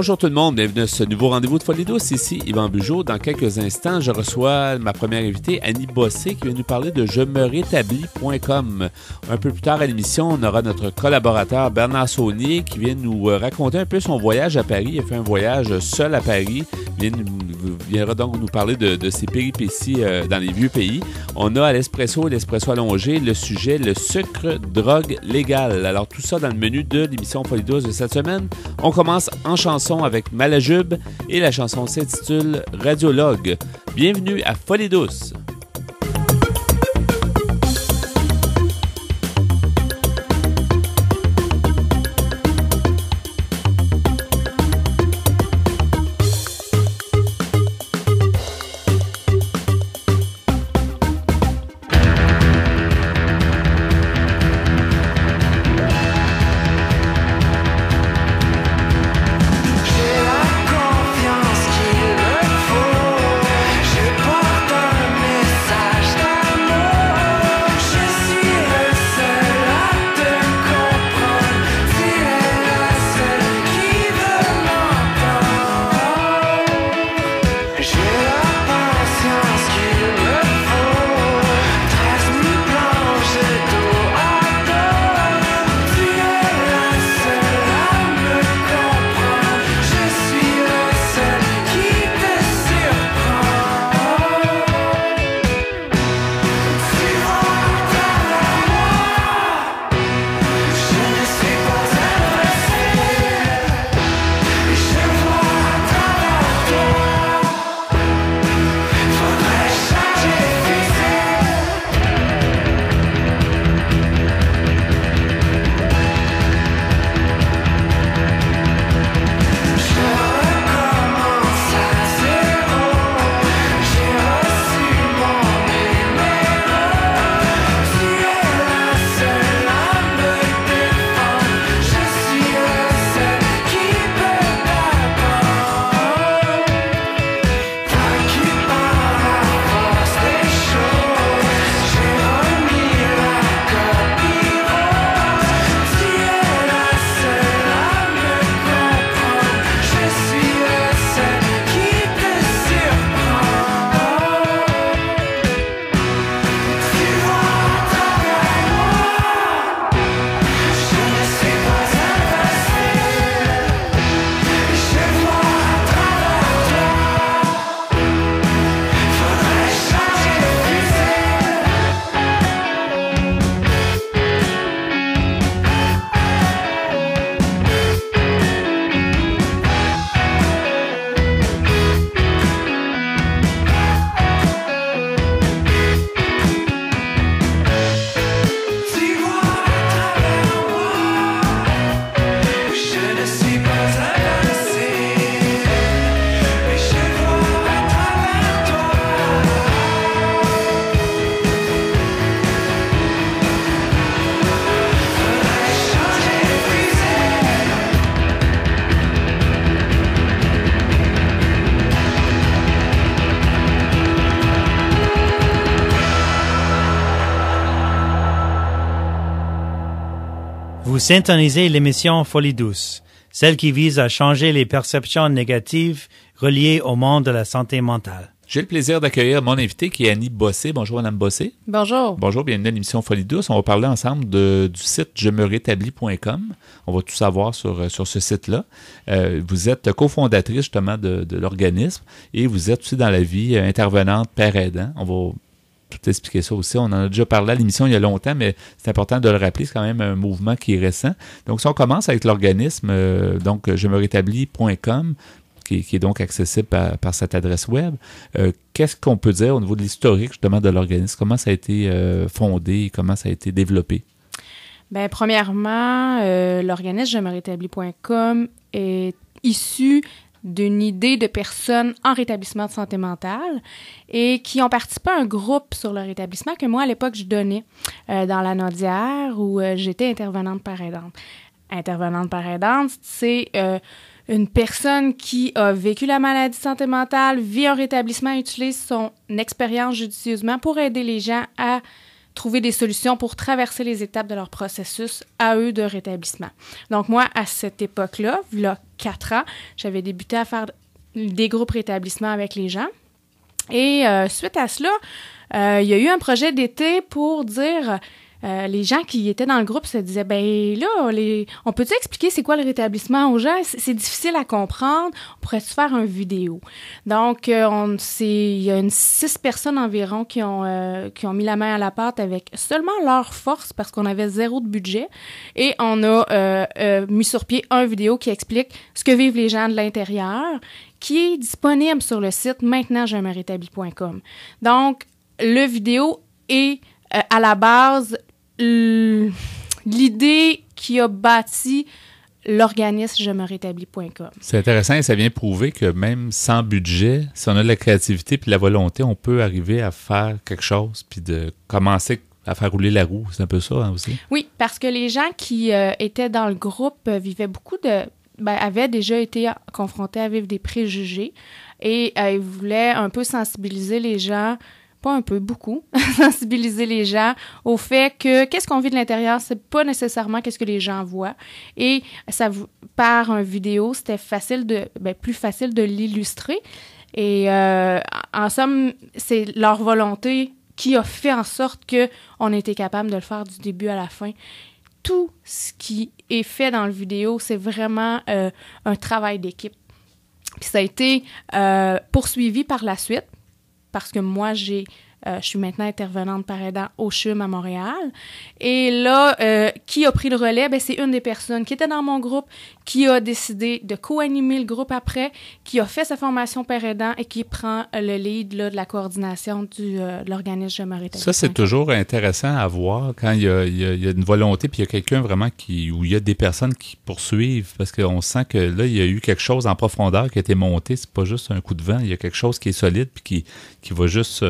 Bonjour tout le monde, bienvenue à ce nouveau rendez-vous de Folie douce. Ici Yvan Bugeaud. Dans quelques instants, je reçois ma première invitée, Annie Bossé, qui vient nous parler de je me rétablis.com. Un peu plus tard à l'émission, on aura notre collaborateur Bernard Saunier qui vient nous euh, raconter un peu son voyage à Paris. Il a fait un voyage seul à Paris. Il viendra donc nous parler de, ses péripéties euh, dans les vieux pays. On a à l'espresso l'espresso allongé le sujet le sucre, drogue légale. Alors tout ça dans le menu de l'émission Folie douce de cette semaine. On commence en chanson avec Malajube et la chanson s'intitule Radiologue. Bienvenue à Folie douce. Syntonisez l'émission Folie douce, celle qui vise à changer les perceptions négatives reliées au monde de la santé mentale. J'ai le plaisir d'accueillir mon invité qui est Annie Bossé. Bonjour, Madame Bossé. Bonjour. Bonjour, bienvenue à l'émission Folie douce. On va parler ensemble du site je me rétablis.com. On va tout savoir sur, sur ce site-là. Euh, vous êtes cofondatrice justement de, de l'organisme et vous êtes aussi dans la vie intervenante père aidant. On va tout expliquer ça aussi. On en a déjà parlé à l'émission il y a longtemps, mais c'est important de le rappeler. C'est quand même un mouvement qui est récent. Donc, si on commence avec l'organisme, euh, donc je me qui, qui, est donc accessible par, cette adresse web, euh, qu'est-ce qu'on peut dire au niveau de l'historique justement de l'organisme? Comment ça a été euh, fondé? Comment ça a été développé? Bien, premièrement, l'organisme je me est issu d'une idée de personnes en rétablissement de santé mentale et qui ont participé à un groupe sur le rétablissement que moi, à l'époque, je donnais euh, dans la Nodière où euh, j'étais intervenante par aidante. Intervenante par aidante, c'est euh, une personne qui a vécu la maladie de santé mentale, vit un rétablissement, utilise son expérience judicieusement pour aider les gens à trouver des solutions pour traverser les étapes de leur processus à eux de rétablissement. Donc moi, à cette époque-là, a quatre ans, j'avais débuté à faire des groupes rétablissement avec les gens. Et euh, suite à cela, euh, il y a eu un projet d'été pour dire euh, les gens qui étaient dans le groupe se disaient ben là, on peut-tu expliquer c'est quoi le rétablissement aux gens? C'est difficile à comprendre. On pourrait-tu faire une vidéo. Donc, euh, il y a une six personnes environ qui ont euh, qui ont mis la main à la pâte avec seulement leur force parce qu'on avait zéro de budget. Et on a mis sur pied un vidéo qui explique ce que vivent les gens de l'intérieur qui est disponible sur le site maintenant Donc, le vidéo est à la base l'idée qui a bâti l'organisme je me rétablis.com. C'est intéressant et ça vient prouver que même sans budget, si on a de la créativité puis la volonté, on peut arriver à faire quelque chose puis de commencer à faire rouler la roue. C'est un peu ça hein, aussi? Oui, parce que les gens qui euh, étaient dans le groupe euh, vivaient beaucoup de. Ben, avaient déjà été confrontés à vivre des préjugés et euh, ils voulaient un peu sensibiliser les gens pas un peu, beaucoup, sensibiliser les gens au fait que qu'est-ce qu'on vit de l'intérieur, c'est pas nécessairement qu'est-ce que les gens voient. Et ça, par un vidéo, c'était facile de, ben, plus facile de l'illustrer. Et euh, en somme, c'est leur volonté qui a fait en sorte que on était capable de le faire du début à la fin. Tout ce qui est fait dans le vidéo, c'est vraiment euh, un travail d'équipe. Puis ça a été euh, poursuivi par la suite parce que moi, j'ai euh, je suis maintenant intervenante par aidant au CHUM à Montréal. Et là, euh, qui a pris le relais? Ben, c'est une des personnes qui était dans mon groupe, qui a décidé de co-animer le groupe après, qui a fait sa formation par aidant et qui prend le lead là, de la coordination du, euh, de l'organisme Je Ça, c'est toujours intéressant à voir quand il y a, il y a, une volonté, puis il y a quelqu'un vraiment qui, où il y a des personnes qui poursuivent, parce qu'on sent que là, il y a eu quelque chose en profondeur qui a été monté. C'est pas juste un coup de vent, il y a quelque chose qui est solide, puis qui, qui va juste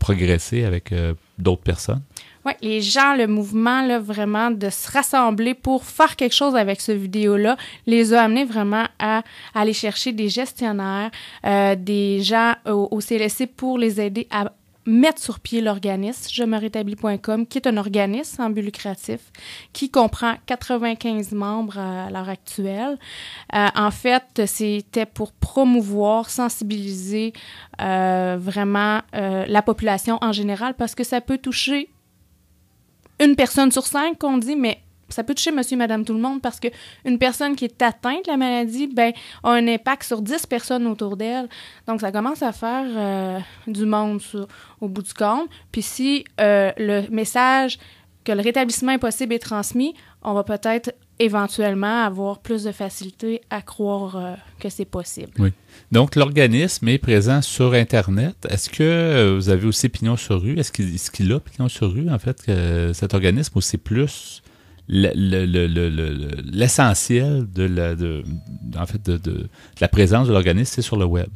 progresser avec euh, d'autres personnes? Oui, les gens, le mouvement, là, vraiment, de se rassembler pour faire quelque chose avec ce vidéo-là, les a amenés vraiment à, aller chercher des gestionnaires, euh, des gens au, au, CLSC pour les aider à mettre sur pied l'organisme je me rétablis.com, qui est un organisme en but lucratif qui comprend 95 membres à l'heure actuelle. Euh, en fait, c'était pour promouvoir, sensibiliser euh, vraiment euh, la population en général parce que ça peut toucher une personne sur cinq qu'on dit, mais ça peut toucher monsieur, madame, tout le monde parce qu'une personne qui est atteinte de la maladie, ben, a un impact sur 10 personnes autour d'elle. Donc, ça commence à faire euh, du monde au bout du compte. Puis si euh, le message que le rétablissement est possible est transmis, on va peut-être éventuellement avoir plus de facilité à croire euh, que c'est possible. Oui. Donc, l'organisme est présent sur Internet. Est-ce que vous avez aussi Pignon sur rue? Est-ce qu'il a Pignon sur rue, en fait, cet organisme, ou c'est plus l'essentiel de la, de, en fait, de, de, la présence de l'organisme, c'est sur le web.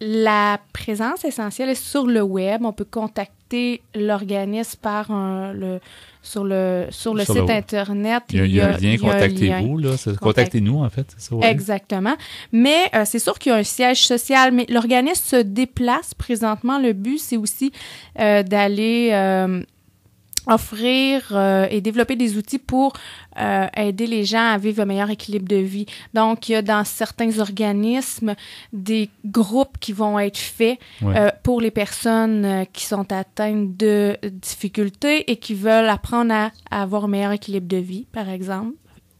La présence essentielle est sur le web. On peut contacter l'organisme par le, sur le, sur le site Internet. Il y a, un lien, contactez-vous. Contactez-nous, en fait. Ça, Exactement. Mais euh, c'est sûr qu'il y a un siège social, mais l'organisme se déplace présentement. Le but, c'est aussi euh, d'aller... Euh, offrir euh, et développer des outils pour euh, aider les gens à vivre un meilleur équilibre de vie. Donc, il y a dans certains organismes des groupes qui vont être faits euh, pour les personnes qui sont atteintes de difficultés et qui veulent apprendre à avoir un meilleur équilibre de vie, par exemple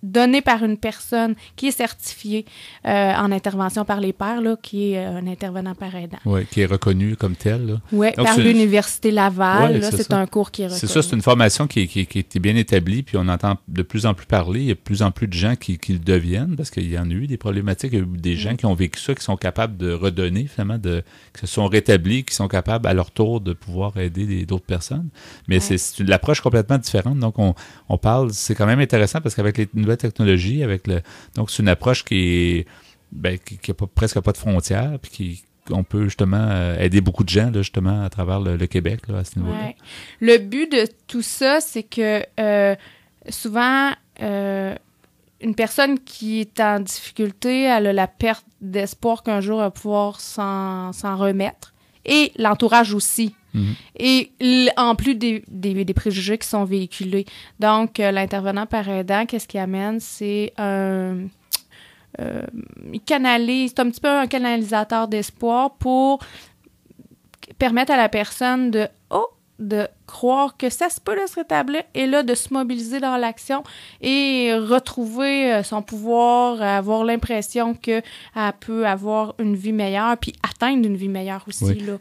donné par une personne qui est certifiée euh, en intervention par les pairs, là, qui est euh, un intervenant par aidant. Oui, qui est reconnu comme tel. Oui, par l'Université Laval. c'est un cours qui est reconnu. C'est ça, c'est une formation qui, qui, qui, est bien établie, puis on entend de plus en plus parler. Il y a de plus en plus de gens qui, qui le deviennent, parce qu'il y en a eu des problématiques. Il y a eu des gens qui ont vécu ça, qui sont capables de redonner, finalement, de, qui se sont rétablis, qui sont capables à leur tour de pouvoir aider d'autres personnes. Mais c'est une approche complètement différente. Donc, on, on parle, c'est quand même intéressant parce qu'avec les nouvelles technologie, avec le. Donc, c'est une approche qui est ben, qui, a presque pas de frontières, puis qui on peut justement euh, aider beaucoup de gens là, justement à travers le, Québec là, à ce niveau-là. Le but de tout ça, c'est que euh, souvent euh, une personne qui est en difficulté, elle a la perte d'espoir qu'un jour elle va pouvoir s'en remettre. Et l'entourage aussi. Mhm. Et en plus des, des, des préjugés qui sont véhiculés. Donc, euh, l'intervenant par aidant, qu'est-ce qu'il amène? C'est un... euh, il canalise, c'est un petit peu un canalisateur d'espoir pour permettre à la personne de, oh, de croire que ça se peut de se rétablir et là de se mobiliser dans l'action et retrouver euh, son pouvoir, avoir l'impression que elle peut avoir une vie meilleure puis atteindre une vie meilleure aussi Oui. là.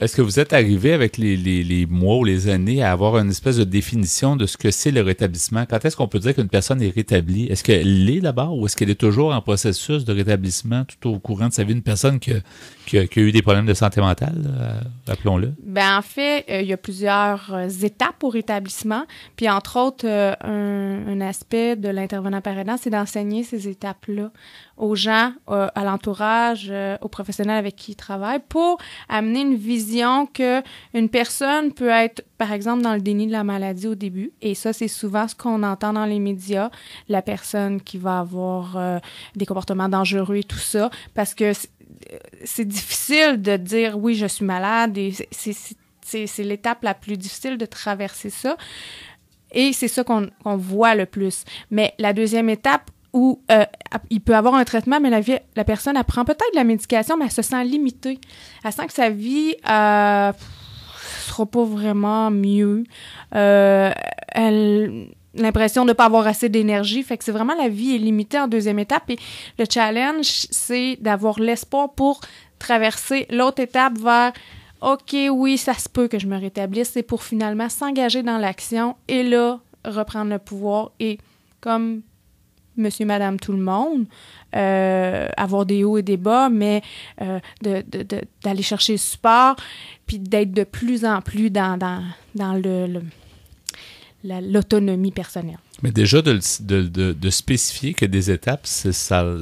Est-ce que vous êtes arrivé avec les, les, mois ou les années à avoir une espèce de définition de ce que c'est le rétablissement? Quand est-ce qu'on peut dire qu'une personne est rétablie? Est-ce qu'elle l'est d'abord ou est-ce qu'elle est toujours en processus de rétablissement tout au courant de sa vie? Une personne qui a, eu des problèmes de santé mentale, rappelons-le. Ben en fait, euh, il y a plusieurs euh, étapes au rétablissement. Puis entre autres, euh, un, un aspect de l'intervenant par aidant, c'est d'enseigner ces étapes-là aux gens, euh, à l'entourage, euh, aux professionnels avec qui ils travaillent, pour amener une vision que une personne peut être, par exemple, dans le déni de la maladie au début. Et ça, c'est souvent ce qu'on entend dans les médias, la personne qui va avoir euh, des comportements dangereux et tout ça, parce que c'est- c'est difficile de dire oui, je suis malade et c'est- l'étape la plus difficile de traverser ça. Et c'est ça qu'on voit le plus. Mais la deuxième étape où euh, il peut avoir un traitement, mais la, personne elle prend peut-être la médication, mais elle se sent limitée. Elle sent que sa vie euh, sera pas vraiment mieux. Euh, elle l'impression de ne pas avoir assez d'énergie. Fait que c'est vraiment la vie est limitée en deuxième étape. Et le challenge, c'est d'avoir l'espoir pour traverser l'autre étape vers OK, oui, ça se peut que je me rétablisse. C'est pour finalement s'engager dans l'action et là, reprendre le pouvoir et comme monsieur, madame, tout le monde, euh, avoir des hauts et des bas, mais euh, d'aller chercher le support, puis d'être de plus en plus dans, le, le- la- l'autonomie personnelle. Mais déjà, de, de, spécifier que des étapes, ça,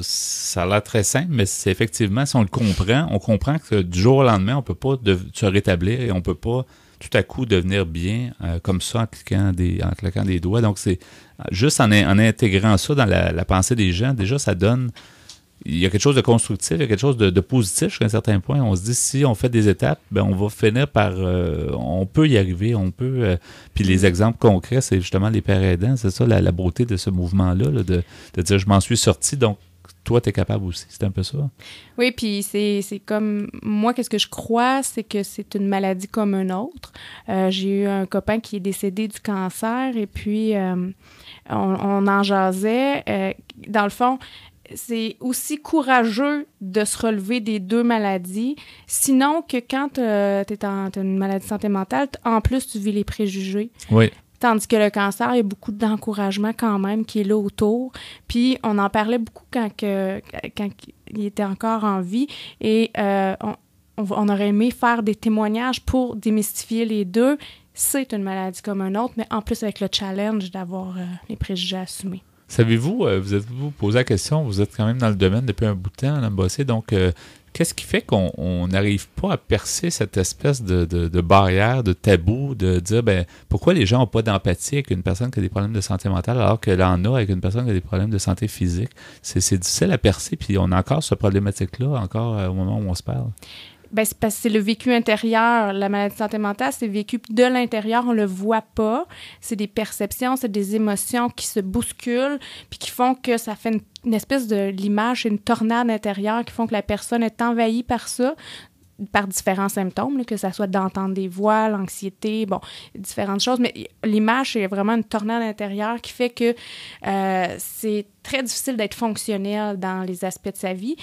ça a l'air très simple, mais c'est effectivement, si on le comprend, on comprend que du jour au lendemain, on peut pas se rétablir et on peut pas tout à coup devenir bien euh, comme ça en cliquant des, en claquant des doigts. Donc, c'est juste en, in- en intégrant ça dans la, pensée des gens, déjà, ça donne. Il y a quelque chose de constructif, il y a quelque chose de, positif jusqu'à un certain point. On se dit, si on fait des étapes, ben, on va finir par. euh, on peut y arriver, on peut. euh, puis les exemples concrets, c'est justement les pères aidants. C'est ça la, la beauté de ce mouvement-là, là, de, de dire, je m'en suis sorti, donc toi, tu es capable aussi. C'est un peu ça. Oui, puis c'est c'est comme moi, qu'est-ce que je crois, c'est que c'est une maladie comme un autre. Euh, J'ai eu un copain qui est décédé du cancer et puis euh, on, on en jasait. Euh, dans le fond, c'est aussi courageux de se relever des deux maladies, sinon que quand tu as une maladie de santé mentale, en plus tu vis les préjugés. Oui. Tandis que le cancer, il y a beaucoup d'encouragement quand même qui est là autour. Puis on en parlait beaucoup quand, quand il était encore en vie. Et euh, on, aurait aimé faire des témoignages pour démystifier les deux. C'est une maladie comme un autre, mais en plus avec le challenge d'avoir euh, les préjugés assumés. Savez-vous, euh, vous êtes-vous posé la question, vous êtes quand même dans le domaine depuis un bout de temps, Mme Bossé, donc qu'est-ce qui fait qu'on on n'arrive pas à percer cette espèce de, barrière, de tabou, de dire ben pourquoi les gens n'ont pas d'empathie avec une personne qui a des problèmes de santé mentale alors qu'elle en a avec une personne qui a des problèmes de santé physique? C'est difficile à percer, puis on a encore ce problématique-là, encore euh, au moment où on se parle. Ben, c'est parce que c'est le vécu intérieur. La maladie de santé mentale, c'est vécu de l'intérieur, on le voit pas. C'est des perceptions, c'est des émotions qui se bousculent, puis qui font que ça fait une, une espèce de l'image, une tornade intérieure qui font que la personne est envahie par ça par différents symptômes, que ça soit d'entendre des voix, l'anxiété, bon, différentes choses, mais l'image, c'est vraiment une tornade intérieure qui fait que euh, c'est très difficile d'être fonctionnel dans les aspects de sa vie.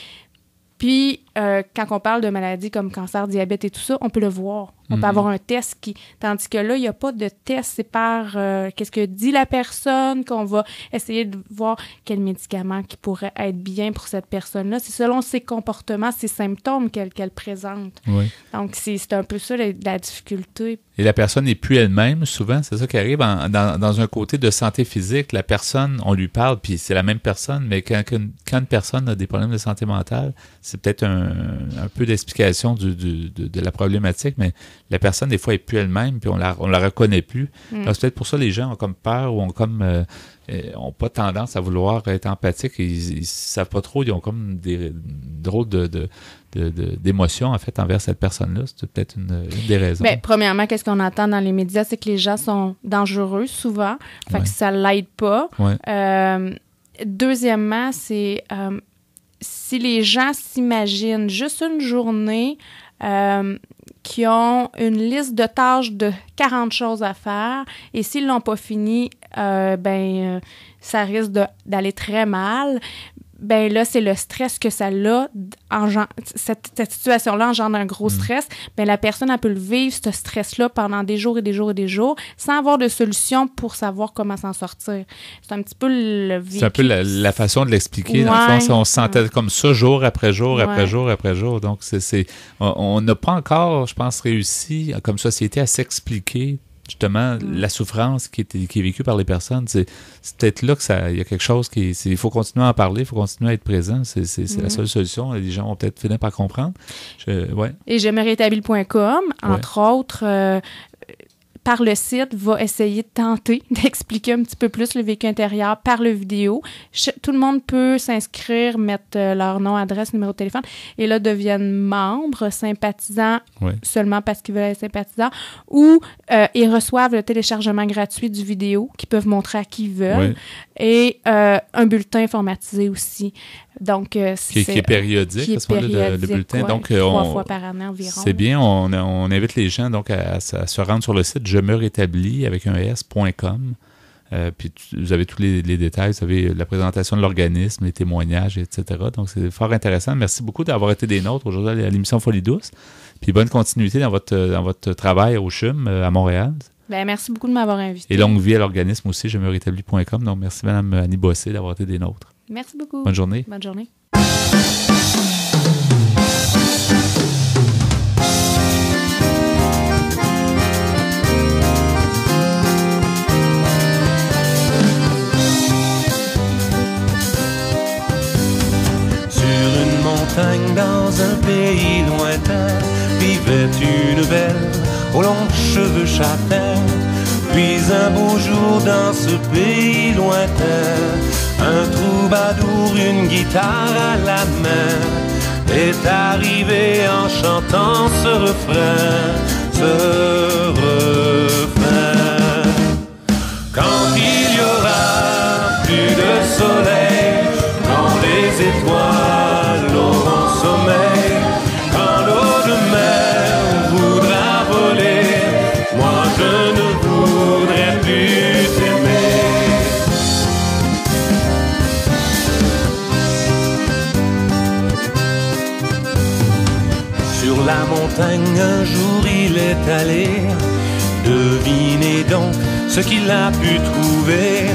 Puis, euh, quand on parle de maladies comme cancer, diabète et tout ça, on peut le voir. On Mhm. peut avoir un test qui... Tandis que là, il n'y a pas de test. C'est par euh, qu'est-ce que dit la personne qu'on va essayer de voir quel médicament qui pourrait être bien pour cette personne-là. C'est selon ses comportements, ses symptômes qu'elle présente. Oui. Donc, c'est c'est un peu ça la, la difficulté. Et la personne n'est plus elle-même, souvent, c'est ça qui arrive en- dans, dans un côté de santé physique. La personne, on lui parle, puis c'est la même personne, mais quand, quand une, quand une personne a des problèmes de santé mentale, c'est peut-être un, un peu d'explication de, de la problématique, mais la personne, des fois, est plus elle-même, puis on la, on la reconnaît plus. Mm. Donc, C'est peut-être pour ça que les gens ont comme peur ou ont comme euh, euh, ont pas tendance à vouloir être empathiques. Ils, ils savent pas trop, ils ont comme des drôles de, d'émotions, en fait, envers cette personne-là. C'est peut-être une, une des raisons. Ben, premièrement, qu'est-ce qu'on entend dans les médias, c'est que les gens sont dangereux souvent. Fait Ouais. que ça l'aide pas. Ouais. Euh, deuxièmement, c'est euh, si les gens s'imaginent juste une journée euh, qui ont une liste de tâches de 40 choses à faire et s'ils l'ont pas fini, euh, ben euh, ça risque d'aller très mal. Ben là, c'est le stress que ça a. engen- Cette, cette situation-là engendre un gros stress. Ben la personne, elle peut le vivre, ce stress-là, pendant des jours et des jours et des jours, sans avoir de solution pour savoir comment s'en sortir. C'est un petit peu le vécu. C'est un peu la, la façon de l'expliquer. Dans le Ouais. fond, on se sentait comme ça jour après jour, après Ouais. jour, après jour. Donc, c'est, on n'a pas encore, je pense, réussi comme société à s'expliquer justement Mm. la souffrance qui est, qui est vécue par les personnes. C'est, peut-être là que ça, il y a quelque chose qui, il faut continuer à en parler, il faut continuer à être présent. C'est, c'est la Mm. seule solution. Les gens vont peut-être finir par comprendre. Je- ouais. Et rétablis.com, entre autres, euh, par le site, va essayer de tenter d'expliquer un petit peu plus le vécu intérieur par le vidéo. Tout le monde peut s'inscrire, mettre euh, leur nom, adresse, numéro de téléphone, et là deviennent membres, sympathisants Ouais. seulement parce qu'ils veulent être sympathisants, ou euh, ils reçoivent le téléchargement gratuit du vidéo qu'ils peuvent montrer à qui ils veulent, Ouais. et euh, un bulletin informatisé aussi. Donc, euh, Qui, est périodique, qui est le- bulletin. ouais, Donc, euh, trois on, fois par année environ. C'est bien, on, on invite les gens donc à, à se- à se rendre sur le site je me rétablis avec un s.com. Euh, puis tu- vous avez tous les, les détails, vous avez la présentation de l'organisme, les témoignages, etc. Donc c'est fort intéressant. Merci beaucoup d'avoir été des nôtres aujourd'hui à l'émission Folie douce. Puis bonne continuité dans votre, dans votre travail au CHUM euh, à Montréal. Ben, merci beaucoup de m'avoir invité. Et longue vie à l'organisme aussi, je me rétablis.com. Donc merci Madame Annie Bossé d'avoir été des nôtres. Merci beaucoup. Bonne journée. Bonne journée. Sur une montagne dans un pays lointain vivait une belle aux longs cheveux châtains. Puis un beau jour dans ce pays lointain, un troubadour, une guitare à la main, est arrivé en chantant ce refrain, ce refrain. Quand il y aura plus de soleil, quand les étoiles un jour il est allé Devinez donc ce qu'il a pu trouver.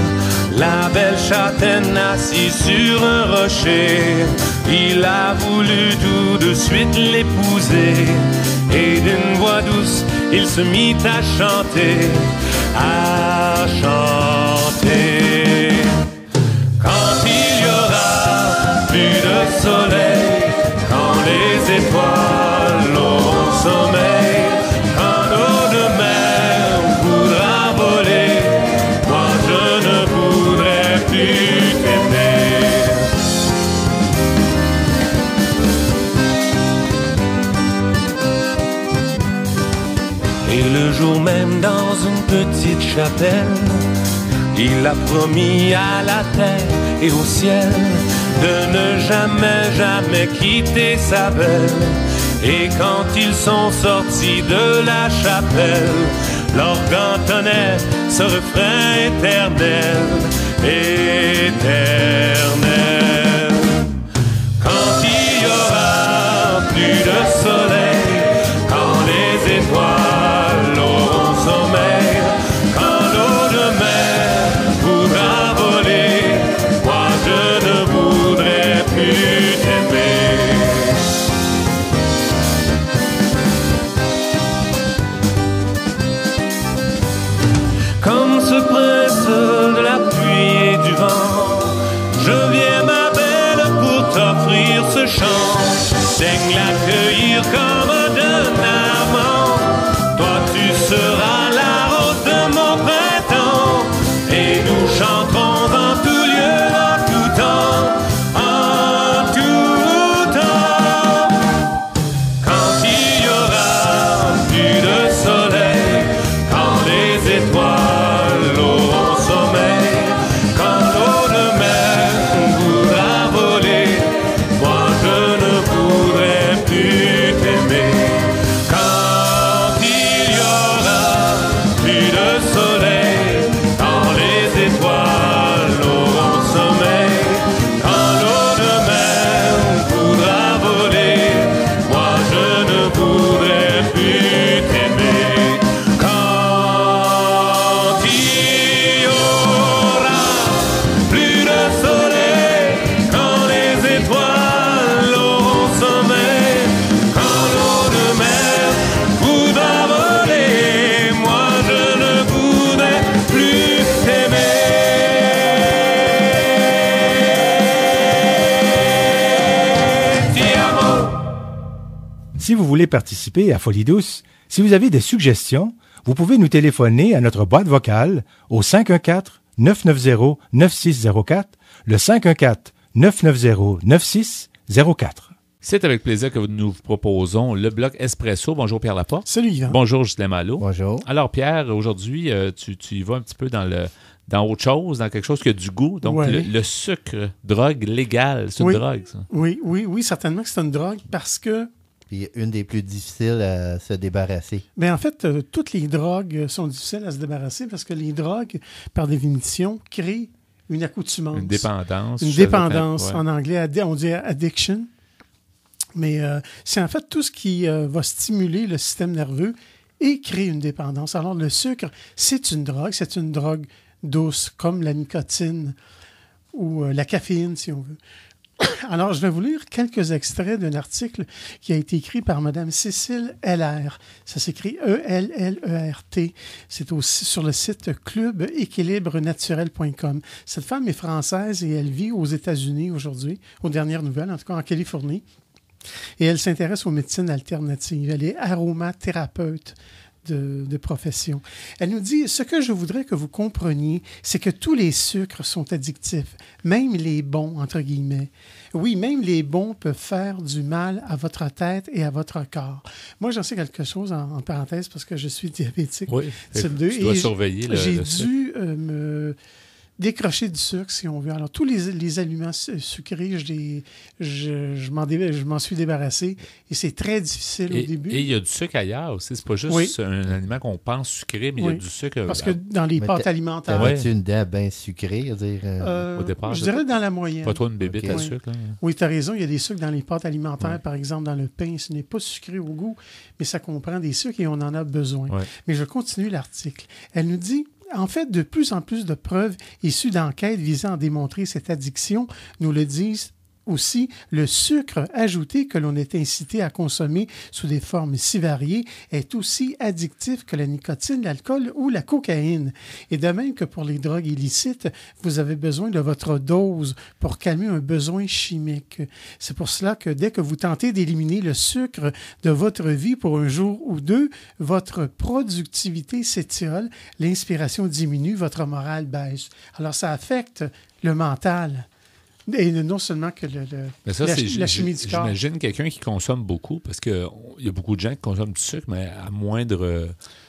La belle châtaigne assise sur un rocher Il a voulu tout de suite l'épouser. Et d'une voix douce il se mit à chanter À chanter il a promis à la terre et au ciel de ne jamais, jamais quitter sa belle. Et quand ils sont sortis de la chapelle, l'organ tonnait ce refrain éternel, éternel. Participer à Folie douce, si vous avez des suggestions, vous pouvez nous téléphoner à notre boîte vocale au 514-990-9604, le 514-990-9604. C'est avec plaisir que nous vous proposons le bloc Espresso. Bonjour Pierre Laporte. Salut Yvan. Bonjour Justin Malo. Bonjour. Alors Pierre, aujourd'hui, euh, tu, tu y vas un petit peu dans le dans autre chose, dans quelque chose qui a du goût. Donc Ouais. le, le sucre, drogue légale, c'est Oui. une drogue, ça. Oui, oui, oui, certainement que c'est une drogue parce que, Puis une des plus difficiles à se débarrasser. ben en fait, euh, toutes les drogues sont difficiles à se débarrasser parce que les drogues, par définition, créent une accoutumance. Une dépendance. Une dépendance. ouais. En anglais, on dit addiction. Mais euh, c'est en fait tout ce qui euh, va stimuler le système nerveux et créer une dépendance. Alors, le sucre, c'est une drogue. C'est une drogue douce, comme la nicotine ou euh, la caféine, si on veut. Alors, je vais vous lire quelques extraits d'un article qui a été écrit par Mme Cécile Heller. Ça s'écrit E-L-L-E-R-T. C'est aussi sur le site clubéquilibrenaturel.com. Cette femme est française et elle vit aux États-Unis aujourd'hui, aux dernières nouvelles, en tout cas en Californie. Et elle s'intéresse aux médecines alternatives. Elle est aromathérapeute de, de profession. Elle nous dit, ce que je voudrais que vous compreniez, c'est que tous les sucres sont addictifs, même les bons, entre guillemets. Oui, même les bons peuvent faire du mal à votre tête et à votre corps. Moi, j'en sais quelque chose en, en parenthèse parce que je suis diabétique. Oui, Type 2, tu dois et surveiller le, J'ai dû euh, me décrocher du sucre, si on veut. Alors, tous les, les aliments su- sucrés, je, les- je, je m'en dé- je m'en suis débarrassé et c'est très difficile Et au début. et il y a du sucre ailleurs aussi. C'est pas juste Oui. un aliment qu'on pense sucré, mais il y a du sucre. parce que dans les Mais pâtes alimentaires, Ouais. T'avais-tu une dent bien sucrée? à dire, euh, euh, au départ, je dirais dans la moyenne. Pas toi une bébête Ok. à Oui. sucre. là. Oui, tu as raison, il y a des sucres dans les pâtes alimentaires, par exemple dans le pain. Ce n'est pas sucré au goût, mais ça comprend des sucres et on en a besoin. Mais je continue l'article. Elle nous dit, en fait, de plus en plus de preuves issues d'enquêtes visant à démontrer cette addiction nous le disent aussi, le sucre ajouté que l'on est incité à consommer sous des formes si variées est aussi addictif que la nicotine, l'alcool ou la cocaïne. Et de même que pour les drogues illicites, vous avez besoin de votre dose pour calmer un besoin chimique. C'est pour cela que dès que vous tentez d'éliminer le sucre de votre vie pour un jour ou deux, votre productivité s'étiole, l'inspiration diminue, votre morale baisse. Alors ça affecte le mental. Et non seulement que le, le- Mais ça, la, c'est la chimie du corps. J'imagine quelqu'un qui consomme beaucoup, parce qu'il y a beaucoup de gens qui consomment du sucre, mais à moindre,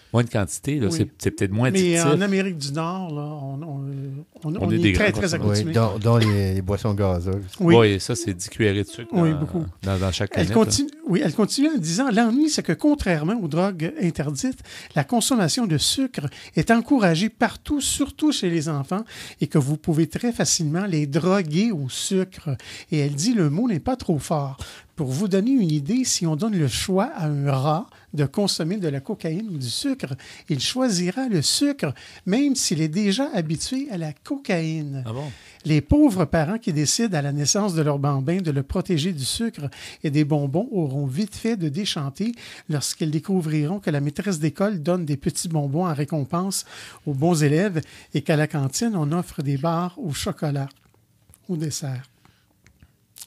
euh, moindre quantité. Oui. C'est peut-être moins Mais addictif. en Amérique du Nord, là, on, on- on- on est très, très consommateurs. oui, dont les, les boissons gazeuses. Oui. Oui, ça, c'est 10 cuillerées de sucre Oui, dans, beaucoup. dans, dans chaque Elle là. oui, elle continue en disant L'ennui, c'est que contrairement aux drogues interdites, la consommation de sucre est encouragée partout, surtout chez les enfants, et que vous pouvez très facilement les droguer au sucre. Et elle dit Le mot n'est pas trop fort. Pour vous donner une idée, si on donne le choix à un rat de consommer de la cocaïne ou du sucre, il choisira le sucre, même s'il est déjà habitué à la cocaïne. Ah bon? Les pauvres parents qui décident à la naissance de leur bambin de le protéger du sucre et des bonbons auront vite fait de déchanter lorsqu'ils découvriront que la maîtresse d'école donne des petits bonbons en récompense aux bons élèves et qu'à la cantine, on offre des barres au chocolat, au dessert.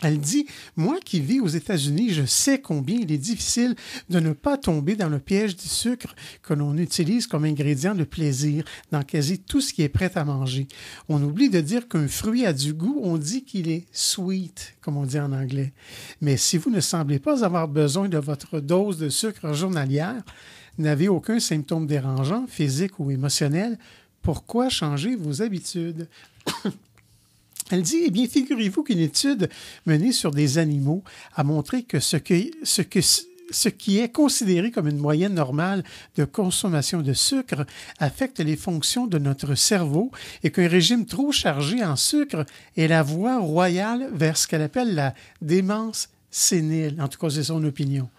Elle dit, moi qui vis aux États-Unis, je sais combien il est difficile de ne pas tomber dans le piège du sucre que l'on utilise comme ingrédient de plaisir dans quasi tout ce qui est prêt à manger. On oublie de dire qu'un fruit a du goût, on dit qu'il est sweet, comme on dit en anglais. Mais si vous ne semblez pas avoir besoin de votre dose de sucre journalière, n'avez aucun symptôme dérangeant, physique ou émotionnel, pourquoi changer vos habitudes? Elle dit, eh bien, figurez-vous qu'une étude menée sur des animaux a montré que ce, que, ce, que, ce qui est considéré comme une moyenne normale de consommation de sucre affecte les fonctions de notre cerveau et qu'un régime trop chargé en sucre est la voie royale vers ce qu'elle appelle la démence sénile. En tout cas, c'est son opinion.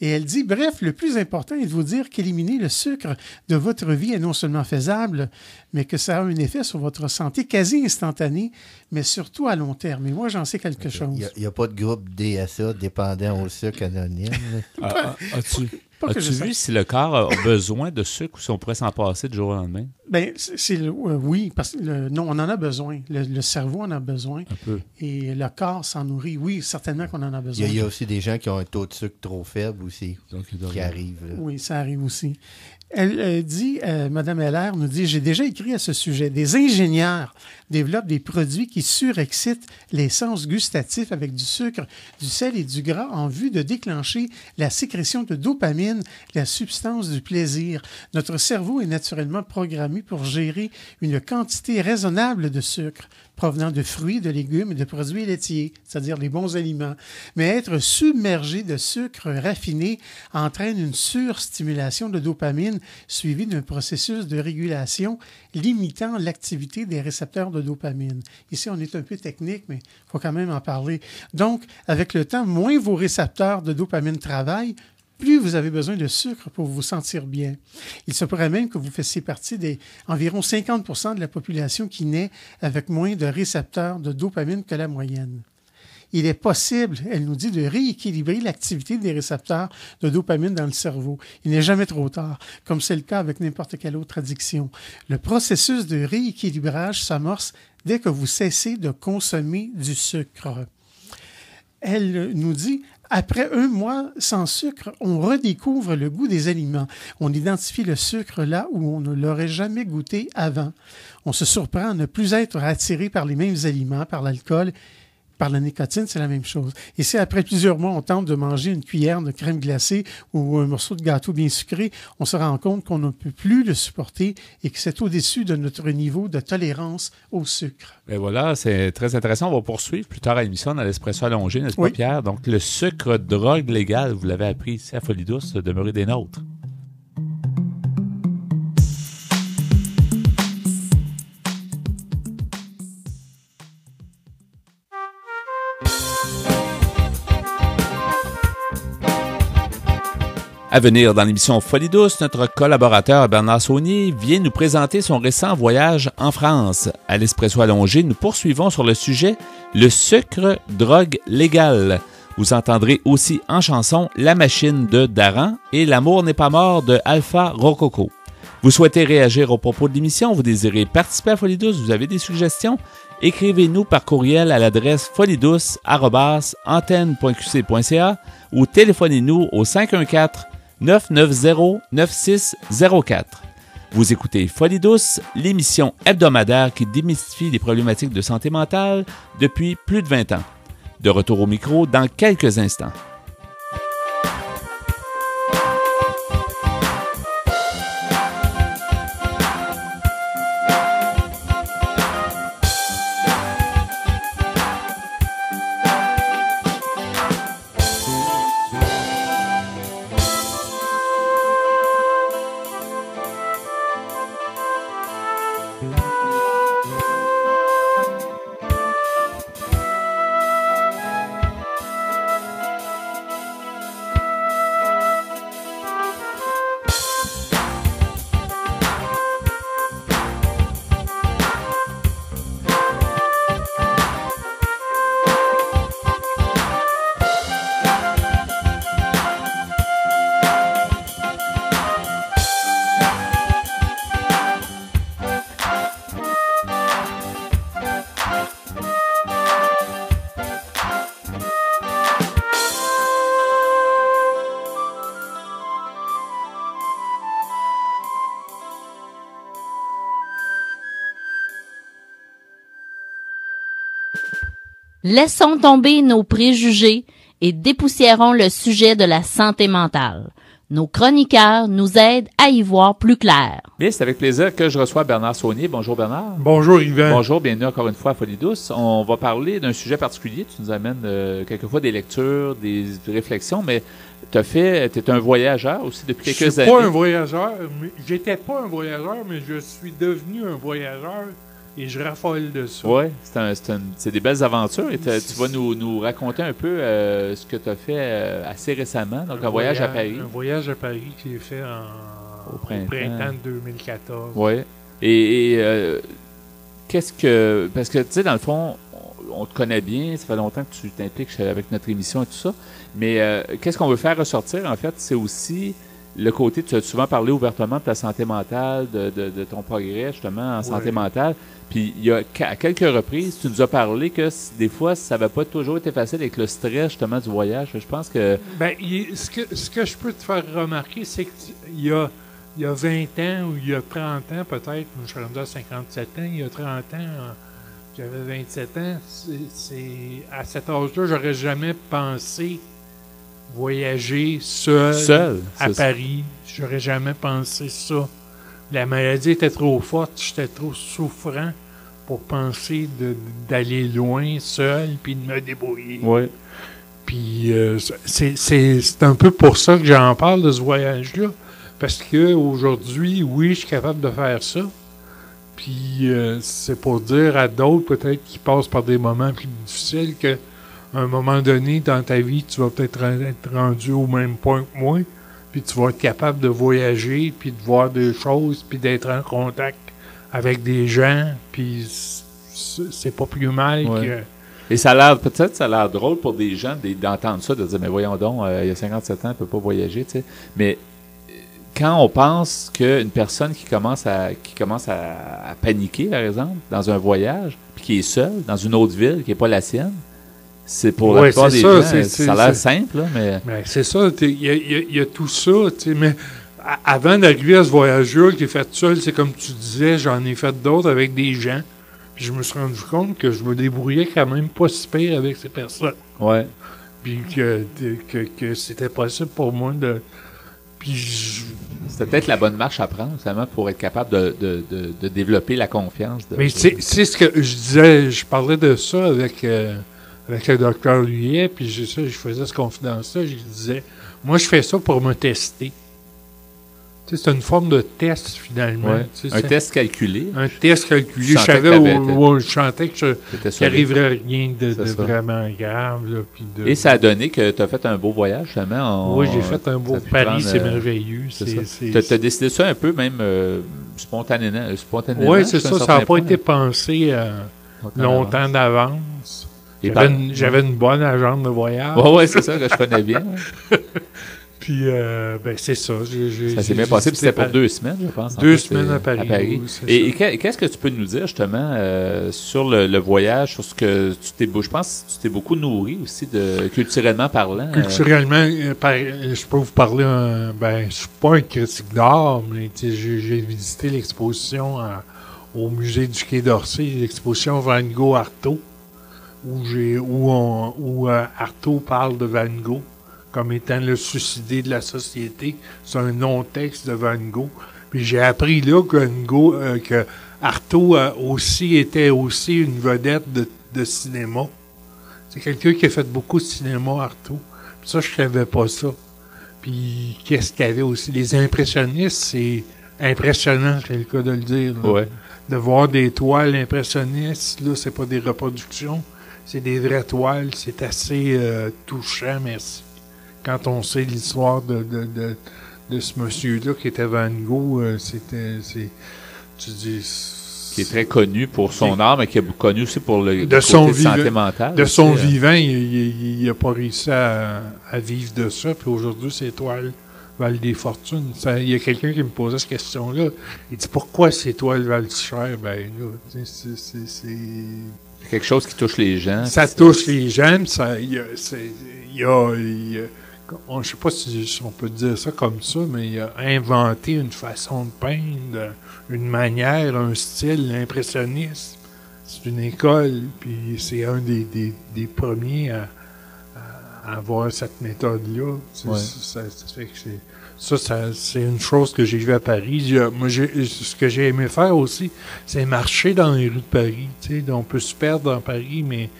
Et elle dit, bref, le plus important est de vous dire qu'éliminer le sucre de votre vie est non seulement faisable, mais que ça a un effet sur votre santé quasi instantané, mais surtout à long terme. Et moi, j'en sais quelque chose. Il n'y a, pas de groupe DSA dépendant au sucre anonyme. Ah, ah, As-tu Pas que as-tu je vu si le corps a besoin de sucre ou si on pourrait s'en passer du jour au lendemain? Ben, c'est, euh, oui, parce que le- non, on en a besoin. Le, le cerveau en a besoin Un peu. et le corps s'en nourrit. Oui, certainement qu'on en a Il y, besoin. a, il y a aussi des gens qui ont un taux de sucre trop faible aussi, Donc, qui arrivent. là. Oui, ça arrive aussi. Elle dit, euh, Madame Heller nous dit, j'ai déjà écrit à ce sujet. Des ingénieurs développent des produits qui surexcitent les sens gustatifs avec du sucre, du sel et du gras en vue de déclencher la sécrétion de dopamine, la substance du plaisir. Notre cerveau est naturellement programmé pour gérer une quantité raisonnable de sucre provenant de fruits, de légumes et de produits laitiers, c'est-à-dire les bons aliments. Mais être submergé de sucre raffiné entraîne une surstimulation de dopamine suivie d'un processus de régulation limitant l'activité des récepteurs de dopamine. Ici, on est un peu technique, mais il faut quand même en parler. Donc, avec le temps, moins vos récepteurs de dopamine travaillent, plus vous avez besoin de sucre pour vous sentir bien. Il se pourrait même que vous fassiez partie des environ 50% de la population qui naît avec moins de récepteurs de dopamine que la moyenne. Il est possible, elle nous dit, de rééquilibrer l'activité des récepteurs de dopamine dans le cerveau. Il n'est jamais trop tard, comme c'est le cas avec n'importe quelle autre addiction. Le processus de rééquilibrage s'amorce dès que vous cessez de consommer du sucre elle nous dit, après un mois sans sucre, on redécouvre le goût des aliments. On identifie le sucre là où on ne l'aurait jamais goûté avant. On se surprend à ne plus être attiré par les mêmes aliments, par l'alcool. Par la nicotine, c'est la même chose. Et si après plusieurs mois, on tente de manger une cuillère de crème glacée ou un morceau de gâteau bien sucré, on se rend compte qu'on ne peut plus le supporter et que c'est au-dessus de notre niveau de tolérance au sucre. Ben voilà, c'est très intéressant. On va poursuivre plus tard à l'émission dans l'espresso allongé, n'est-ce pas. Pierre? Donc, le sucre, drogue légale, vous l'avez appris ici à Folie Douce, demeurer des nôtres. À venir dans l'émission Folie notre collaborateur Bernard Saunier vient nous présenter son récent voyage en France. À l'Espresso allongé, nous poursuivons sur le sujet le sucre, drogue légale. Vous entendrez aussi en chanson La machine de Daran et L'amour n'est pas mort de Alpha Rococo. Vous souhaitez réagir au propos de l'émission, vous désirez participer à Folie vous avez des suggestions? Écrivez-nous par courriel à l'adresse foliedouce.antenne.qc.ca ou téléphonez-nous au 514 990 9604. Vous écoutez Folie douce, l'émission hebdomadaire qui démystifie les problématiques de santé mentale depuis plus de 20 ans. De retour au micro dans quelques instants. Laissons tomber nos préjugés et dépoussiérons le sujet de la santé mentale. Nos chroniqueurs nous aident à y voir plus clair. Bien, c'est avec plaisir que je reçois Bernard Saunier. Bonjour Bernard. Bonjour Yvan. Bonjour, bienvenue encore une fois à Folie Douce. On va parler d'un sujet particulier. Tu nous amènes euh, quelquefois des lectures, des réflexions, mais tu as fait, tu es un voyageur aussi depuis Je quelques suis années. pas un voyageur, mais j'étais pas un voyageur, mais je suis devenu un voyageur et je raffole de ça. Oui, c'est des belles aventures et tu vas nous, nous raconter un peu euh, ce que tu as fait euh, assez récemment. Donc, un, voyage à Paris. Un voyage à Paris qui est fait en, Au au printemps. de 2014. Oui. Et, et, euh, qu'est-ce que. Parce que, tu sais, dans le fond, on te connaît bien, ça fait longtemps que tu t'impliques avec notre émission et tout ça. Mais qu'est-ce qu'on veut faire ressortir, en fait, c'est aussi le côté, tu as souvent parlé ouvertement de ta santé mentale, de, de- de ton progrès, justement, en santé mentale. Puis, il y a, à quelques reprises, tu nous as parlé que des fois, ça n'avait pas toujours été facile avec le stress, justement, du voyage. Je pense que. Ben, il- ce, que, ce que je peux te faire remarquer, c'est qu'il y a, il y a 20 ans ou il y a 30 ans, peut-être, je suis rendu à 57 ans, il y a 30 ans, j'avais 27 ans, c'est- à cet âge-là, j'aurais jamais pensé voyager seul, Seul, à. Paris. J'aurais jamais pensé ça. La maladie était trop forte, j'étais trop souffrant pour penser d'aller loin seul puis de me débrouiller. Oui. Puis euh, c'est un peu pour ça que j'en parle de ce voyage-là. Parce que aujourd'hui, oui, je suis capable de faire ça. Puis euh, c'est pour dire à d'autres, peut-être, qui passent par des moments plus difficiles, que à un moment donné dans ta vie, tu vas peut-être être rendu au même point que moi. Puis tu vas être capable de voyager, puis de voir des choses, puis d'être en contact avec des gens. Puis c'est pas plus mal Ouais. que. Et ça a l'air, peut-être, ça a l'air drôle pour des gens d'entendre ça, de dire, mais voyons donc, euh, il y a 57 ans, il ne peut pas voyager, tu sais. Mais euh, quand on pense qu'une personne qui commence à qui commence à, à paniquer, par exemple, dans un voyage, puis qui est seule, dans une autre ville qui n'est pas la sienne, c'est pour la Ouais, plupart des ça, gens, ça a l'air simple, là, mais Ben, c'est ça, il y a, y y tout ça, tu sais, mais avant d'arriver à ce voyage-là que j'ai fait seul, c'est comme tu disais, j'en ai fait d'autres avec des gens, puis je me suis rendu compte que je me débrouillais quand même pas si pire avec ces personnes, ouais. puis que, que, que c'était possible pour moi de... Puis je- C'était peut-être la bonne marche à prendre, justement, pour être capable de, de, de, de développer la confiance. De, Mais c'est c'est ce que je disais, je parlais de ça avec, euh, avec le docteur Luyet, puis je, ça, je faisais ce confidence-là, je disais, moi je fais ça pour me tester. Tu sais, c'est une forme de test finalement. Ouais. Tu sais, Un test calculé. Un test calculé. Tu Je savais où, je sentais que n'arriverait rien de, vraiment grave. Là, puis de- Et ça a donné que tu as fait un beau voyage. On- Oui, j'ai fait un beau Paris, c'est euh, merveilleux. T'as- T'as décidé ça un peu, même euh, spontanément. euh, spontanément Oui, c'est ça. Ça n'a pas été pensé euh, longtemps d'avance. J'avais une, j'avais une bonne agente de voyage. Ouais, ouais, c'est ça que je connais bien. Puis, euh, ben, c'est ça. j'ai- j'ai- Ça s'est bien passé, puis c'était pour Paris. deux semaines, je pense. en Deux fait, semaines à Paris. oui, c'est Et, qu'est-ce que tu peux nous dire, justement, euh, sur le, le voyage, sur ce que tu t'es... Je pense que tu t'es beaucoup nourri aussi, de, culturellement parlant. euh, Culturellement, euh, par- euh, je peux vous parler, un, ben, je suis pas un critique d'art, mais j'ai j'ai visité l'exposition à- au musée du Quai d'Orsay, l'exposition Van Gogh Artaud, où j'ai où, on- où euh, Artaud parle de Van Gogh comme étant le suicidé de la société. C'est un non-texte de Van Gogh. Puis j'ai appris là que Van Gogh, euh, que Artaud euh, aussi était aussi une vedette de, de cinéma. C'est quelqu'un qui a fait beaucoup de cinéma, Artaud. Puis ça, je savais pas ça. Puis qu'est-ce qu'il y avait aussi? Les impressionnistes, c'est impressionnant, c'est le cas de le dire. Ouais. De voir des toiles impressionnistes, là, c'est pas des reproductions, c'est des vraies toiles. C'est assez euh, touchant, merci. Quand on sait l'histoire de, de, de, de ce monsieur-là qui était Van Gogh, euh, c'était... c'est- Tu dis... qui est très connu pour son art, mais qui est connu aussi pour le, De côté son de santé mentale. De son euh. vivant, il n'a pas réussi à, à vivre de ça. Puis aujourd'hui, ses toiles valent des fortunes. Ça- Il y a quelqu'un qui me posait cette question-là. Il dit Pourquoi ces toiles valent si cher? Ben là. C'est quelque chose qui touche les gens. Ça touche les gens. puis Ça, il y a, c'est- il y a- il y a- on- je sais pas si, si on peut dire ça comme ça, mais il a inventé une façon de peindre, une manière, un style impressionniste. C'est une école, puis c'est un des, des, des premiers à avoir cette méthode-là. Ouais. Ça, ça c'est- ça, ça, c'est une chose que j'ai vue à Paris. Moi, ce que j'ai aimé faire aussi, c'est marcher dans les rues de Paris. On peut se perdre dans Paris, mais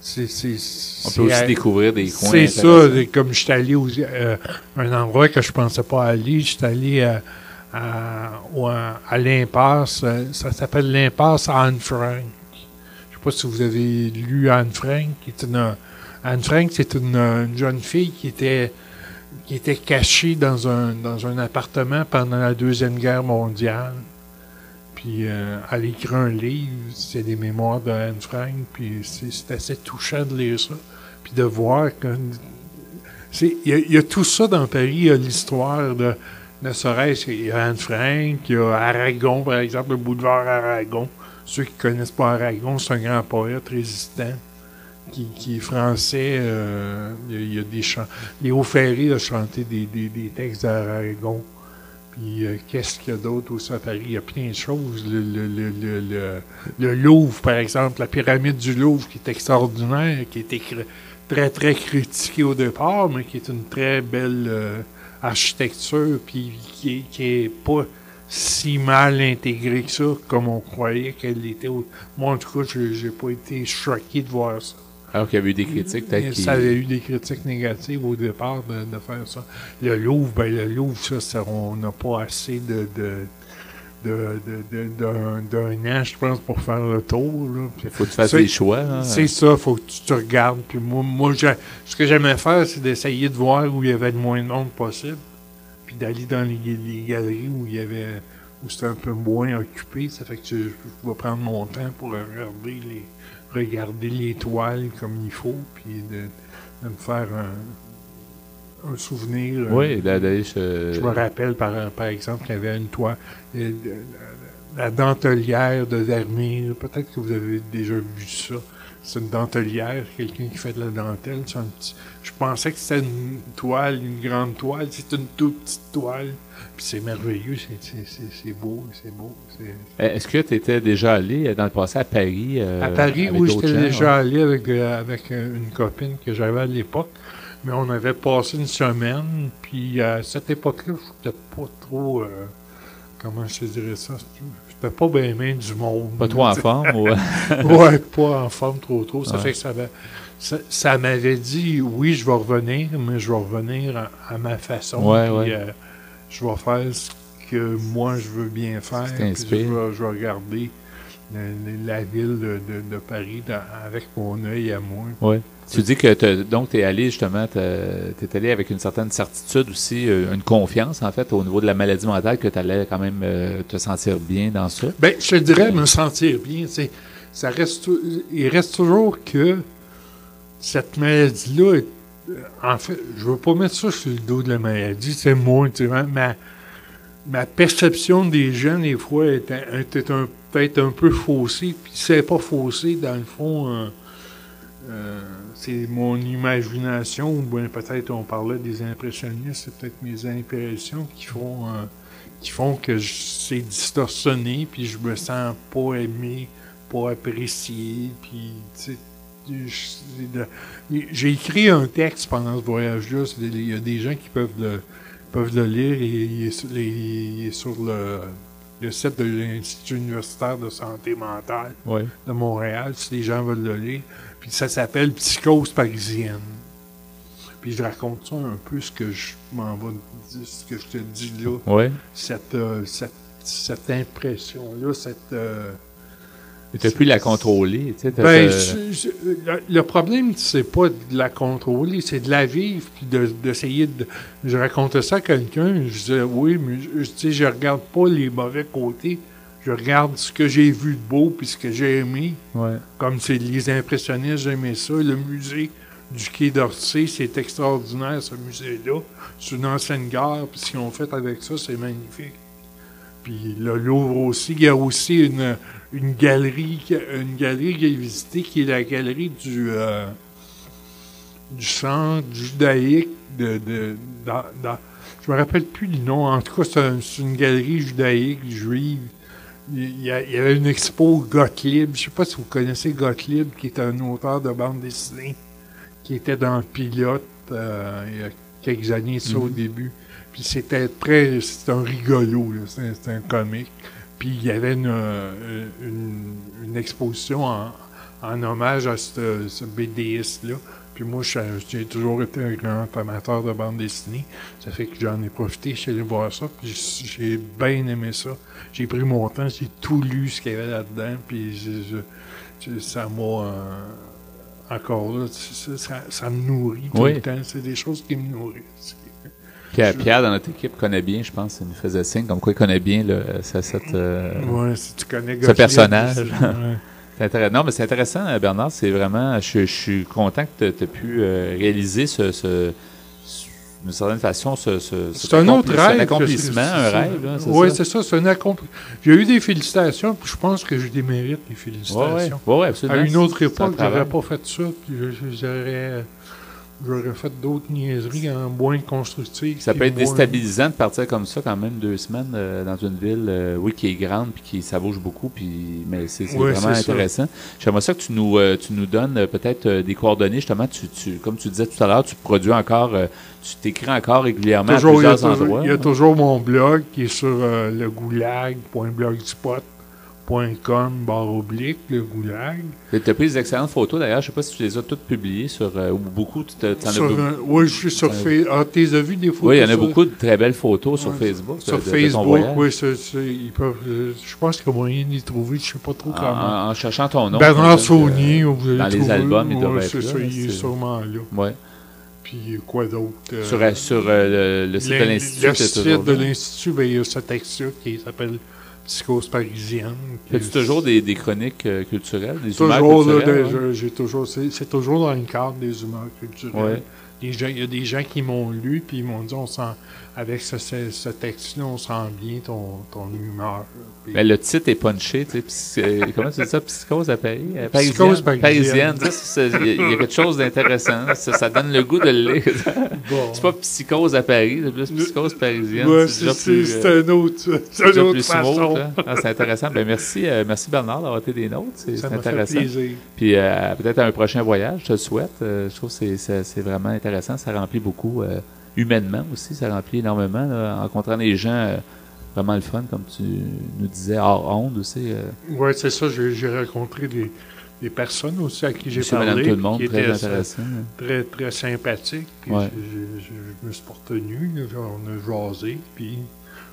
c'est... c'est- On peut aussi à- découvrir des coins. c'est ça, comme je suis allé au- euh, un endroit que je pensais pas aller, je suis allé à, à, à l'impasse, euh, ça s'appelle l'impasse Anne Frank. Je sais pas si vous avez lu Anne Frank, qui est une, Anne Frank, c'est une, une jeune fille qui était cachée dans un dans un appartement pendant la deuxième guerre mondiale. Puis euh, elle écrit un livre, c'est des mémoires de Anne Frank, puis c'est assez touchant de lire ça. Puis de voir que. Il y, a- tout ça dans Paris, il y a l'histoire de. Ne serait-ce y a Anne Frank, il y a Aragon, par exemple, le boulevard Aragon. Ceux qui connaissent pas Aragon, c'est un grand poète résistant qui, est français. euh, il, y a, des chants. Léo Ferré a chanté des, des, des textes d'Aragon. Puis euh, qu'est-ce qu'il y a d'autre aussi à Paris? Il y a plein de choses. Le, le, le, le, Louvre, par exemple, la pyramide du Louvre qui est extraordinaire, qui écrit- très, très critiquée au départ, mais qui est une très belle euh, architecture, puis qui est, qui est pas si mal intégrée que ça, comme on croyait qu'elle était. au- Moi, en tout cas, je j'ai pas été choqué de voir ça. Alors qu'il y avait eu des critiques, peut-être Ça avait eu des critiques négatives au départ de, de faire ça. Le Louvre, ben le Louvre, ça, ça, on n'a pas assez de, d'un, an, je pense, pour faire le tour. Puis faut que tu fasses des choix. hein. C'est ça, faut que tu te regardes. Puis moi, moi j'ai- ce que j'aimais faire, c'est d'essayer de voir où il y avait le moins de monde possible. Puis d'aller dans les, les galeries où il y avait où c'était un peu moins occupé. Ça fait que je, je vais prendre mon temps pour regarder les regarder les toiles comme il faut, puis de, de me faire un, un souvenir. Oui, d'aller se- Je me rappelle, par, par exemple, qu'il y avait une toile, euh, la, la dentelière de Vermeer. Peut-être que vous avez déjà vu ça. C'est une dentelière, quelqu'un qui fait de la dentelle. Un petit- je pensais que c'était une toile, une grande toile. C'est une toute petite toile. C'est merveilleux, c'est- beau, c'est beau. Euh, Est-ce que tu étais déjà allé euh, dans le passé à Paris? euh, à Paris, d'autres j'étais déjà ouais? allé avec, euh, avec une copine que j'avais à l'époque. Mais on avait passé une semaine. Puis à cette époque-là, je n'étais pas trop. euh, comment je te dirais ça? J'étais pas bien main du monde. Pas trop en forme, ou- ouais, pas en forme trop trop. Ça Ouais. fait que ça avait- ça, ça m'avait dit oui, je vais revenir, mais je vais revenir à, à ma façon. Ouais, puis, ouais. euh, je vais faire ce que moi je veux bien faire. Je vais, je vais regarder la ville de, de- de Paris dans- avec mon œil à moi. Ouais. Tu dis que donc tu es allé justement, tu es allé avec une certaine certitude aussi, euh, une confiance en fait au niveau de la maladie mentale que tu allais quand même euh, te sentir bien dans ça? Ben, je te dirais me sentir bien. Ça reste, il reste toujours que cette maladie-là, est- euh, en fait, je veux pas mettre ça sur le dos de la maladie, c'est moi, tu sais, ma- perception des gens, des fois, était peut-être un peu faussée, puis c'est pas faussé, dans le fond, euh, euh, c'est mon imagination, ou bien peut-être on parlait des impressionnistes, c'est peut-être mes impressions qui font, euh, qui font que c'est distorsionné, puis je me sens pas aimé, pas apprécié, puis tu sais, j'ai écrit un texte pendant ce voyage-là, il y a des gens qui peuvent le, peuvent le lire, et il est sur, les- il est sur le, le site de l'Institut universitaire de santé mentale Ouais. de Montréal, si les gens veulent le lire. Puis ça s'appelle Psychose parisienne. Puis je raconte ça un peu ce que je m'en vais dire, ce que je te dis là. Ouais. Cette, euh, cette, cette impression-là, cette. euh, Tu as pu la contrôler. tu sais, ben, t'as- je- je- le, le problème, c'est pas de la contrôler, c'est de la vivre, puis de- d'essayer de, Je racontais ça à quelqu'un, je disais, oui, mais je, je- tu sais, je regarde pas les mauvais côtés, je regarde ce que j'ai vu de beau, puis ce que j'ai aimé. Ouais. Comme c'est les impressionnistes, j'aimais ça. Le musée du Quai d'Orsay, c'est extraordinaire, ce musée-là. C'est une ancienne gare, puis ce qu'ils ont fait avec ça, c'est magnifique. Puis le Louvre aussi, il y a aussi une, une galerie, une galerie que j'ai visitée qui est la galerie du, euh, du centre judaïque de, de dans, dans- je me rappelle plus le nom. En tout cas, c'est un- c'est une galerie judaïque juive. Il y, a- il y avait une expo Gottlieb. Je sais pas si vous connaissez Gottlieb, qui est un auteur de bande dessinée, qui était dans Pilote euh, il y a quelques années, ça, au Mhm. début. Puis c'était très. C'était un rigolo, c'était un comique. Puis il y avait une, euh, une, une exposition en, en hommage à ce, ce BDiste-là. Puis moi, j'ai toujours été un grand amateur de bande dessinée. Ça fait que j'en ai profité, je suis allé voir ça, puis j'ai bien aimé ça. J'ai pris mon temps, j'ai tout lu ce qu'il y avait là-dedans, puis je- je- je- ça m'a... euh, encore là, ça, ça- ça me nourrit tout Oui. le temps. C'est des choses qui me nourrissent. Pierre, Pierre, dans notre équipe, connaît bien, je pense, il nous faisait signe, comme quoi il connaît bien ça- cette, euh, Ouais, si tu connais ce personnage. ouais. Non, mais c'est intéressant, euh, Bernard. C'est vraiment. Je, je suis content que tu aies pu euh, réaliser ce, d'une certaine façon, ce, C'est un autre rêve. Un accomplissement, un rêve. c'est Oui, c'est ça. C'est un accompli- J'ai eu des félicitations, puis je pense que j'ai des mérites, les félicitations. ouais, ouais, absolument. À une autre époque, travail. j'aurais pas fait ça, puis je- j'aurais, j'aurais fait d'autres niaiseries en moins constructives. Ça peut être moins- déstabilisant de partir comme ça quand même deux semaines euh, dans une ville, euh, oui, qui est grande puis qui ça bouge beaucoup, puis mais c'est Ouais, vraiment intéressant. J'aimerais ça que tu nous euh, tu nous donnes peut-être des coordonnées justement. Tu, tu comme tu disais tout à l'heure, tu produis encore, tu t'écris encore régulièrement Toujours, à il, y a plusieurs toujours, endroits. il y a toujours mon blog qui est sur euh, goulag.blogspot.com barre oblique, le goulag. Tu as pris des excellentes photos d'ailleurs. Je sais pas si tu les as toutes publiées sur euh, ou beaucoup. Tu t'en as Sur, euh, oui, je suis sur Euh, Facebook. Ah, tu les as vues des photos? Oui, il y en a sur- beaucoup de très belles photos sur Ouais, Facebook. Sur de- de- de ton Facebook, oui, c'est- c'est- ils peuvent, euh, je pense qu'il y a moyen d'y trouver, je sais pas trop comment. En, en cherchant ton nom. Bernard Saunier, vous allez dans les albums, il c'est être là, ça, il est sûrement là. Ouais. Puis quoi d'autre? euh, Sur, euh, sur euh, le, le site de l'in- l'Institut. Le site de l'Institut, ben, il y a ce texte-là qui s'appelle Psychose parisienne. est- toujours des, des chroniques euh, culturelles, des Toujours, humeurs là, culturelles? je- j'ai toujours, c'est c'est toujours dans le cadre des humeurs culturelles. Ouais. Les gens- Il y a des gens qui m'ont lu puis ils m'ont dit on sent, avec ce, ce, ce texte-là, on sent bien ton, ton humeur. Puis- Ben, le titre est punché, tu sais. psy- comment tu dis ça? Psychose à Paris? Euh, Psychose parisienne. Il y, a- il y a quelque chose d'intéressant. Ça, ça donne le goût de le lire. Bon. C'est pas psychose à Paris, c'est plus psychose parisienne. Ouais, c'est déjà c'est plus, c'est euh, un autre, c'est autre façon. là. Ah, c'est intéressant. Ben, merci, euh, merci Bernard d'avoir été des nôtres. C'est m'a fait intéressant. plaisir. Puis euh, peut-être à un prochain voyage, je te le souhaite. Euh, je trouve que c'est- vraiment intéressant. Ça remplit beaucoup euh, humainement aussi. Ça remplit énormément. là, en rencontrant des gens euh, vraiment le fun, comme tu nous disais, hors onde aussi. euh, Oui, c'est ça. J'ai rencontré des, des personnes aussi à qui j'ai parlé. tout le monde, qui très étaient intéressant. très, très sympathiques. Puis Ouais. j'ai- j'ai- je me suis retenu. On a jasé. Puis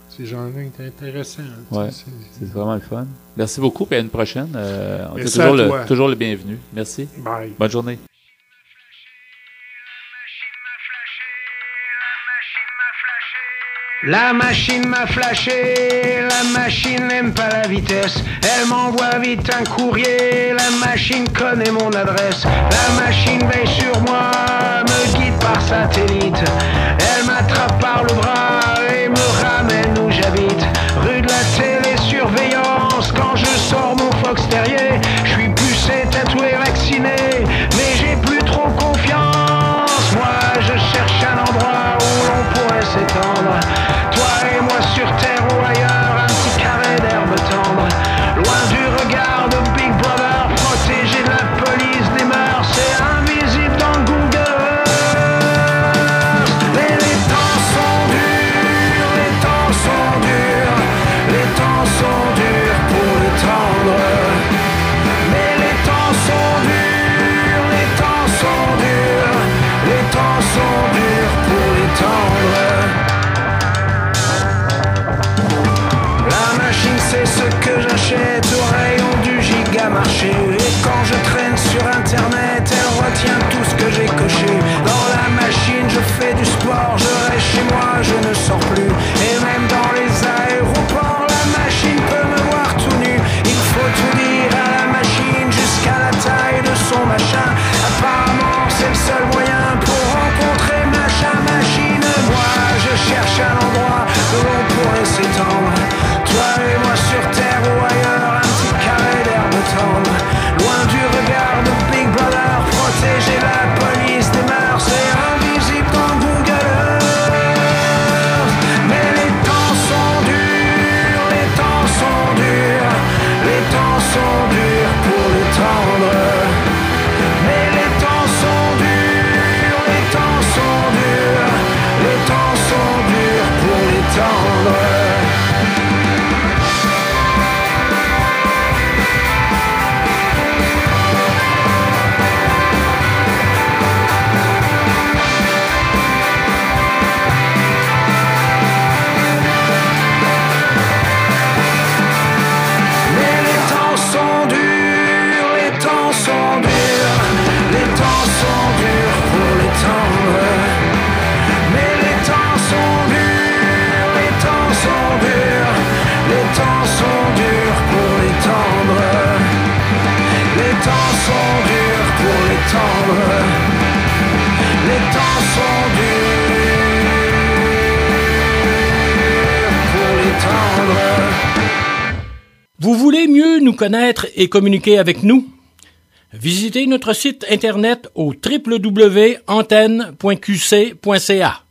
ces gens-là étaient intéressants. sais, Ouais. c'est- vraiment le fun. Merci beaucoup. Puis à une prochaine. Euh, on est toujours le, toujours le bienvenu. Merci. Bye. Bonne journée. La machine m'a flashé, la machine n'aime pas la vitesse. Elle m'envoie vite un courrier, la machine connaît mon adresse. La machine veille sur moi, me guide par satellite. Elle m'attrape par le bras et me ramène où j'habite. Rue de la télésurveillance, quand je sors mon Fox Terrier, temps sont durs pour les tendres. Les temps sont durs pour les tendres. Vous voulez mieux nous connaître et communiquer avec nous? Visitez notre site internet au www.antenne.qc.ca.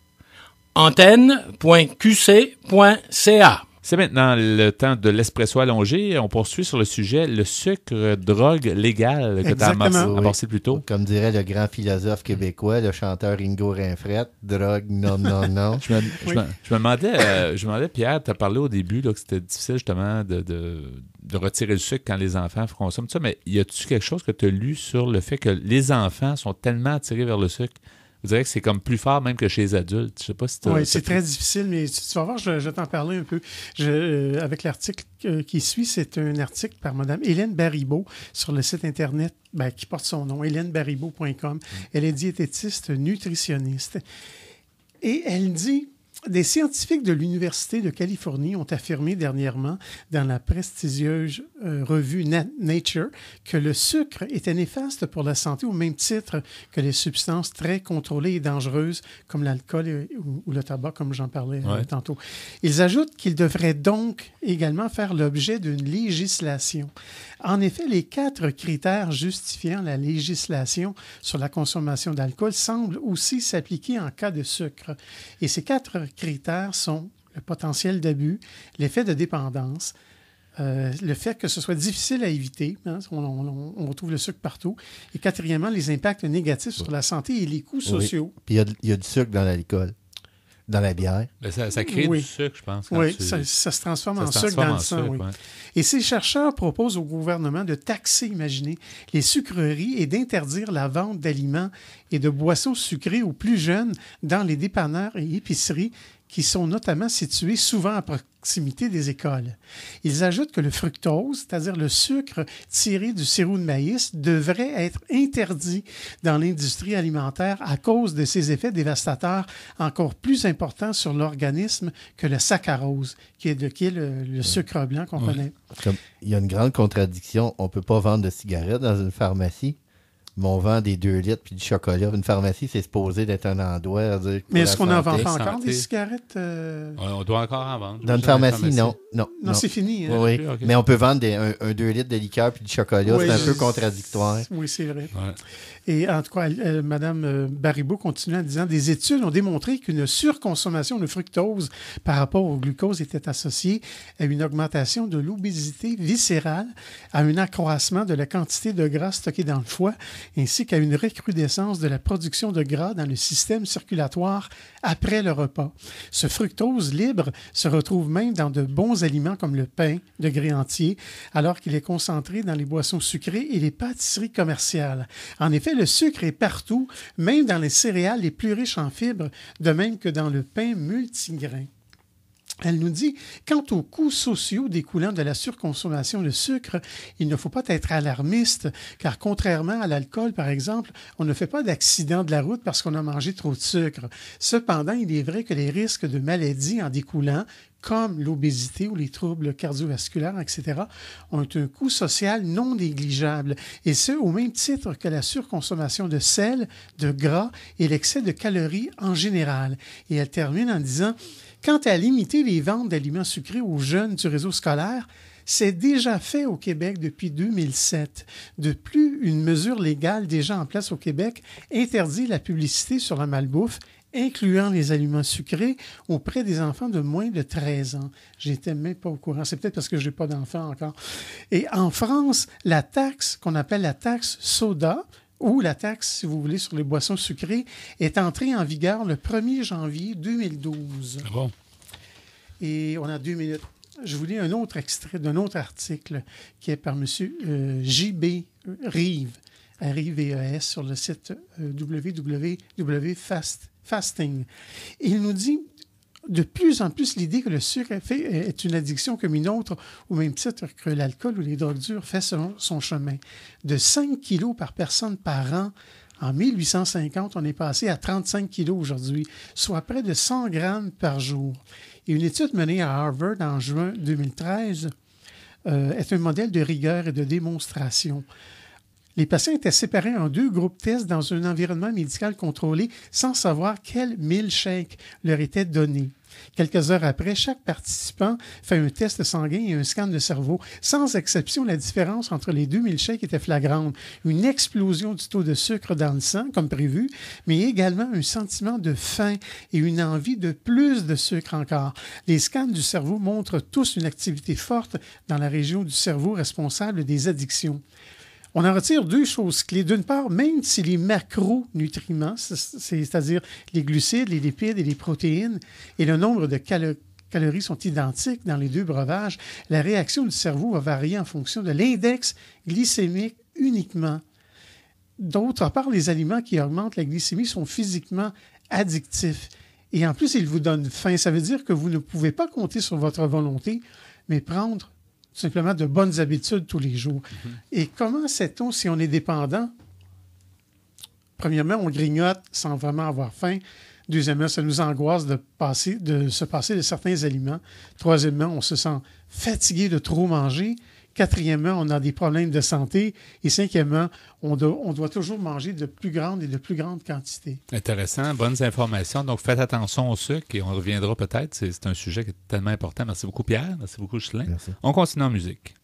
Antenne.qc.ca. C'est maintenant le temps de l'espresso allongé. On poursuit sur le sujet le sucre, drogue légale que tu as amorcé, Oui. plus tôt. Comme dirait le grand philosophe québécois, le chanteur Ingo Rinfret, drogue, non, non, non. Je me, je me- je me demandais, euh, je me demandais, Pierre, tu as parlé au début là, que c'était difficile justement de, de, de retirer le sucre quand les enfants consomment ça, mais y a-tu quelque chose que tu as lu sur le fait que les enfants sont tellement attirés vers le sucre? Vous direz que c'est comme plus fort même que chez les adultes. Je sais pas si Oui, c'est très difficile, mais tu, tu vas voir, je, je vais t'en parler un peu. Je, euh, avec l'article euh, qui suit, c'est un article par Mme Hélène Baribeau sur le site Internet ben, qui porte son nom, hélènebaribeau.com. Elle est diététiste nutritionniste. Et elle dit des scientifiques de l'Université de Californie ont affirmé dernièrement dans la prestigieuse euh, revue Na- Nature que le sucre était néfaste pour la santé au même titre que les substances très contrôlées et dangereuses comme l'alcool ou, ou le tabac, comme j'en parlais euh, tantôt. Ils ajoutent qu'ils devraient donc également faire l'objet d'une législation. En effet, les quatre critères justifiant la législation sur la consommation d'alcool semblent aussi s'appliquer en cas de sucre. Et ces quatre critères sont le potentiel d'abus, l'effet de dépendance, euh, le fait que ce soit difficile à éviter, hein, on, on- on retrouve le sucre partout, et quatrièmement, les impacts négatifs sur la santé et les coûts Oui. sociaux. Puis il y a, il y a du sucre dans l'alcool, dans la bière. Ben, ça, ça crée Oui. du sucre, je pense. quand Oui, tu- ça, ça se transforme ça en se sucre dans en le sang. sucre, oui. ouais. Et ces chercheurs proposent au gouvernement de taxer, imaginez, les sucreries et d'interdire la vente d'aliments et de boissons sucrées aux plus jeunes dans les dépanneurs et épiceries qui sont notamment situés souvent à proximité des écoles. Ils ajoutent que le fructose, c'est-à-dire le sucre tiré du sirop de maïs, devrait être interdit dans l'industrie alimentaire à cause de ses effets dévastateurs encore plus importants sur l'organisme que le saccharose, qui est, de, qui est le, le sucre blanc qu'on Ouais. connaît. Comme, il y a une grande contradiction. On peut pas vendre de cigarettes dans une pharmacie, on vend des 2 litres puis du chocolat. Une pharmacie, c'est supposé d'être un endroit. dire, Mais est-ce qu'on en vend pas encore santé. des cigarettes? euh? On on doit encore en vendre. Dans une pharmacie, non. Non, Non, c'est fini. hein? Oui. Mais on peut vendre des, un, 2 litres de liqueur puis du chocolat. Oui, c'est un je- peu contradictoire. Oui, c'est vrai. Ouais. Et en tout cas, euh, Mme euh, Baribeau continue en disant des études ont démontré qu'une surconsommation de fructose par rapport au glucose était associée à une augmentation de l'obésité viscérale, à un accroissement de la quantité de gras stocké dans le foie, ainsi qu'à une recrudescence de la production de gras dans le système circulatoire après le repas. Ce fructose libre se retrouve même dans de bons aliments comme le pain de gré entier, alors qu'il est concentré dans les boissons sucrées et les pâtisseries commerciales. En effet, le sucre est partout, même dans les céréales les plus riches en fibres, de même que dans le pain multigrain. Elle nous dit, quant aux coûts sociaux découlant de la surconsommation de sucre, il ne faut pas être alarmiste, car contrairement à l'alcool, par exemple, on ne fait pas d'accident de la route parce qu'on a mangé trop de sucre. Cependant, il est vrai que les risques de maladies en découlant, comme l'obésité ou les troubles cardiovasculaires, etc., ont un coût social non négligeable, et ce, au même titre que la surconsommation de sel, de gras et l'excès de calories en général. Et elle termine en disant, Quant à limiter les ventes d'aliments sucrés aux jeunes du réseau scolaire, c'est déjà fait au Québec depuis 2007. De plus, une mesure légale déjà en place au Québec interdit la publicité sur la malbouffe incluant les aliments sucrés auprès des enfants de moins de 13 ans. J'étais même pas au courant. C'est peut-être parce que j'ai pas d'enfants encore. Et en France, la taxe qu'on appelle la taxe soda, ou la taxe, si vous voulez, sur les boissons sucrées, est entrée en vigueur le 1er janvier 2012. Ah bon? Et on a deux minutes. Je vous lis un autre extrait d'un autre article qui est par M. euh, J.B. Rive, R-I-V-E-S, sur le site euh, www.fasting. Il nous dit de plus en plus l'idée que le sucre est, une addiction comme une autre, au même titre que l'alcool ou les drogues dures, fait son, son chemin. De 5 kilos par personne par an, en 1850, on est passé à 35 kilos aujourd'hui, soit près de 100 grammes par jour. Et une étude menée à Harvard en juin 2013 euh, est un modèle de rigueur et de démonstration. Les patients étaient séparés en deux groupes tests dans un environnement médical contrôlé sans savoir quel milkshake leur était donné. Quelques heures après, chaque participant fait un test sanguin et un scan de cerveau. Sans exception, la différence entre les deux milkshakes était flagrante. Une explosion du taux de sucre dans le sang, comme prévu, mais également un sentiment de faim et une envie de plus de sucre encore. Les scans du cerveau montrent tous une activité forte dans la région du cerveau responsable des addictions. On en retire deux choses clés. D'une part, même si les macronutriments, c'est- c'est-à-dire les glucides, les lipides et les protéines, et le nombre de calo- calories sont identiques dans les deux breuvages, la réaction du cerveau va varier en fonction de l'index glycémique uniquement. D'autre part, les aliments qui augmentent la glycémie sont physiquement addictifs. Et en plus, ils vous donnent faim. Ça veut dire que vous ne pouvez pas compter sur votre volonté, mais prendre simplement de bonnes habitudes tous les jours. Et comment sait-on si on est dépendant? Premièrement, on grignote sans vraiment avoir faim. Deuxièmement, ça nous angoisse de, passer, de se passer de certains aliments. Troisièmement, on se sent fatigué de trop manger. Quatrièmement, on a des problèmes de santé. Et cinquièmement, on doit, on doit toujours manger de plus grandes et de plus grandes quantités. Intéressant, bonnes informations. Donc, faites attention au sucre et on reviendra peut-être. C'est c'est un sujet qui est tellement important. Merci beaucoup, Pierre. Merci beaucoup, Chelin. Merci. On continue en musique.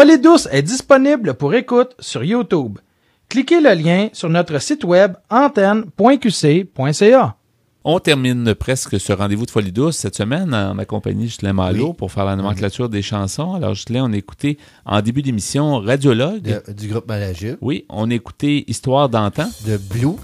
Folie douce est disponible pour écoute sur YouTube. Cliquez le lien sur notre site web antenne.qc.ca. On termine presque ce rendez-vous de Folie douce cette semaine en ma compagnie Ghislain Malo Oui. pour faire la nomenclature des chansons. Alors, Ghislain, on a écouté en début d'émission Radiologue. De- du groupe Malajube. Oui, on a écouté Histoire d'antan. De Blue.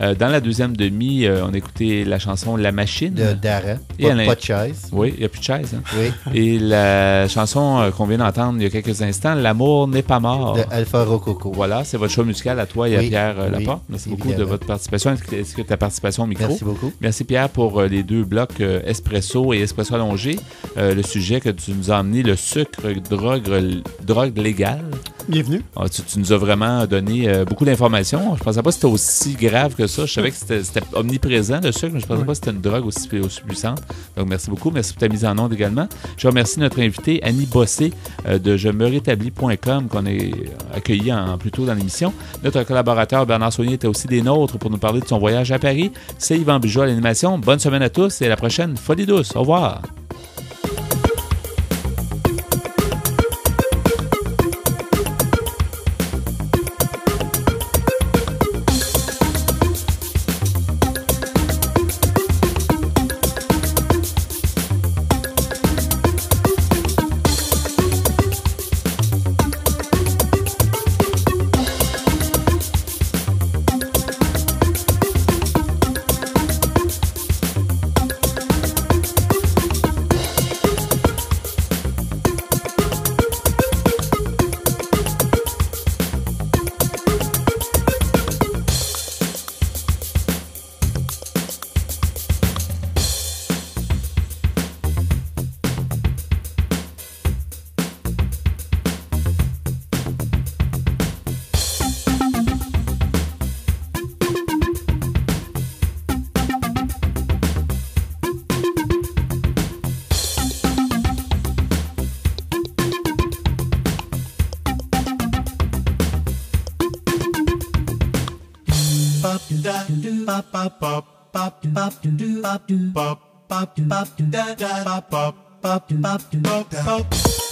Euh, dans la deuxième demi, euh, on a écouté la chanson La Machine. De Dara. Et Pas- à pas de chaise. Oui, il n'y a plus de chaise. hein. Oui. Et la chanson euh, qu'on vient d'entendre il y a quelques instants, L'amour n'est pas mort. De Alpha Rococo. Voilà, c'est votre choix musical à toi et à Oui, Pierre euh, oui, Laporte. Merci beaucoup de votre participation. Est-ce que- ta participation au micro? Merci beaucoup. Merci Pierre pour euh, les deux blocs euh, espresso et espresso allongé. Euh, le sujet que tu nous as amené, le sucre, drogue, drogue légale. Bienvenue. Ah, tu, tu nous as vraiment donné euh, beaucoup d'informations. Je pensais pas que c'était aussi grave que ça. Je savais que c'était omniprésent, le sucre, mais je pensais Oui. pas que c'était une drogue aussi, aussi puissante. Donc, merci beaucoup. Merci pour ta mise en onde également. Je remercie notre invité, Annie Bossé, euh, de je me rétablis.com, qu'on a accueilli en, plus tôt dans l'émission. Notre collaborateur, Bernard Saunier, était aussi des nôtres pour nous parler de son voyage à Paris. C'est Yvan Bugeaud à l'animation. Bonne semaine à tous et à la prochaine Folie douce. Au revoir. pop pop, da pop pop pop pop pop